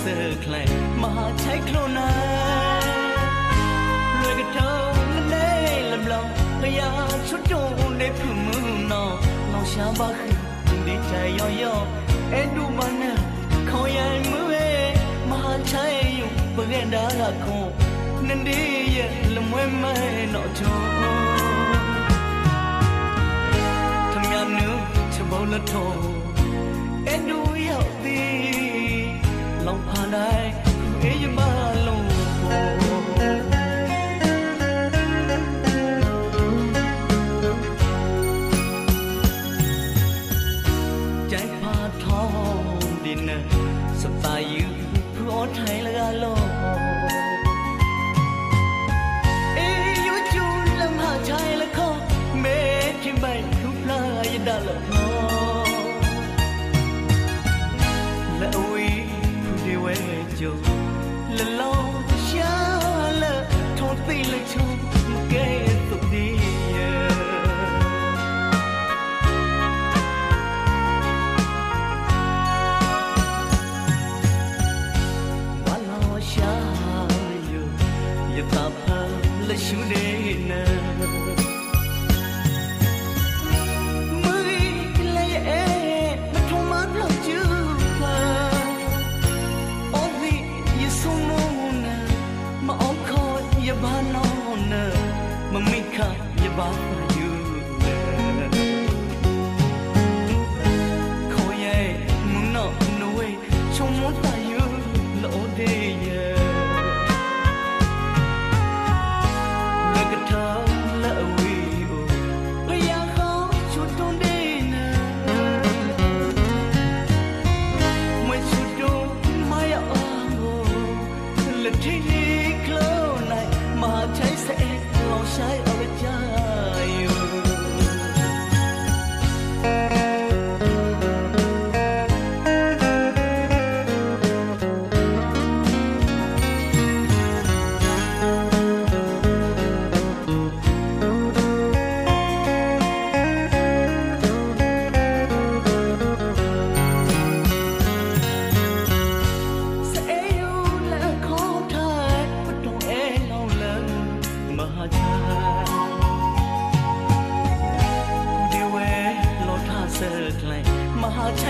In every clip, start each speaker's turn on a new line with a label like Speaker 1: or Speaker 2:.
Speaker 1: เสือแคลมหาใช้โคลนารวยกระเทมันได้ลำลองพยาชุดโจได้ผืนมือนอลองชาบ้าคือดีใจย่อย่อเอ็นดูมานนะเขาใหญ่มือเอมหาใช้อยู่เพื่อดาราคงนั่นดีเย่ละมวยไม่นอโจทำงานนึกจะบอกละโท ใจพาท้องดินสบายอยู่พรอไทยละกาโลเယတာဖလရှုနေနာမရီလေအဲမထုံမလောက်ကျူပါအော်ဒီယဆုမနာမအောင်ခေါ်ယဘာနောနာမမိခယဘာ Latina.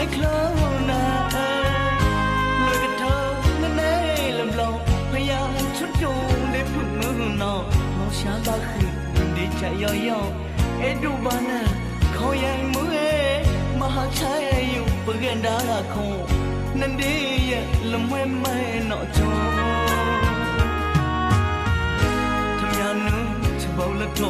Speaker 1: ในกลางวันเลยกับเธอแน่ๆลำลองพยายามช่วยช่วยได้เพิ่งมือหน่อขอช้าตาคืนเด็กใจย่อยย่อไอ้ดูบ้านน่ะเขาใหญ่เมื่อมาหาใช้อยู่เพื่อนดาราเขานั่นดีอย่าลำวันไม่หน่อจนทำยาหนึ่งเธอเบาและโต